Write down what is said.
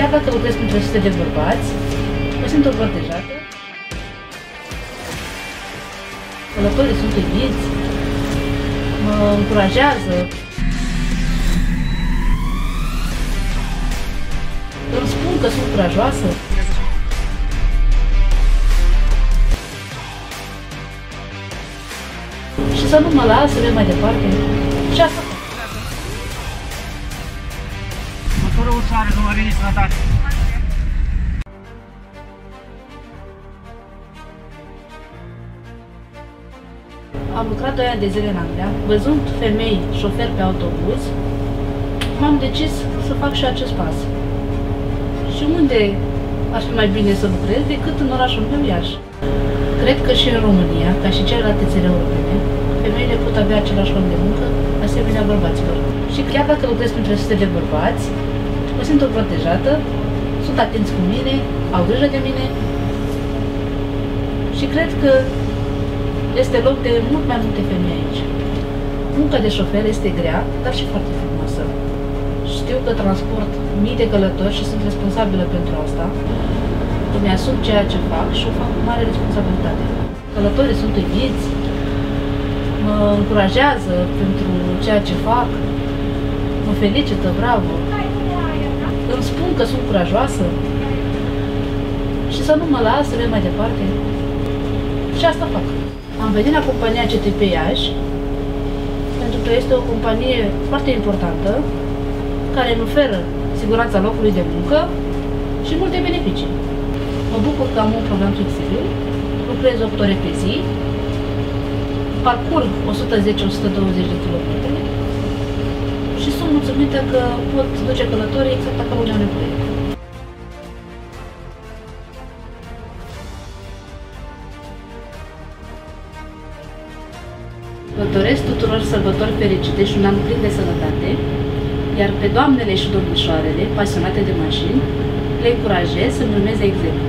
chiar dacă lucrez cu sute de bărbați, mă simt o protejată. Călătorii sunt iubiți, mă încurajează. Îmi spun că sunt curajoasă. Și să nu mă las să merg mai departe. Și asta fac. Motorul ușoară, nu mă vine sănătate. Am lucrat 2 ani de zile în Anglia, văzând femei șoferi pe autobuz, m-am decis să fac și acest pas. Și unde ar fi mai bine să lucrez decât în orașul meu Iași. Cred că și în România, ca și celelalte țări europene, femeile pot avea același loc de muncă, asemenea bărbaților. Și chiar dacă lucrez între sute de bărbați, mă simt o protejată, sunt atenți cu mine, au grijă de mine și cred că este loc de mult mai multe femei aici. Munca de șofer este grea, dar și foarte frumoasă. Știu că transport mii de călători și sunt responsabilă pentru asta. Îmi asum ceea ce fac și o fac cu mare responsabilitate. Călătorii sunt iubiți, mă încurajează pentru ceea ce fac, mă felicită, bravo. Îmi spun că sunt curajoasă și să nu mă las să merg mai departe. Și asta fac. Am venit la compania CTP Iași pentru că este o companie foarte importantă care îmi oferă siguranța locului de muncă și multe beneficii. Mă bucur că am un program flexibil, lucrez 8 ore pe zi, parcurg 110-120 de kilometri și sunt mulțumită că pot duce călătorii exact acolo unde au nevoie. Vă doresc tuturor sărbători fericite și un an plin de sănătate, iar pe doamnele și domnișoarele pasionate de mașini le încurajez să-mi urmeze exemplu.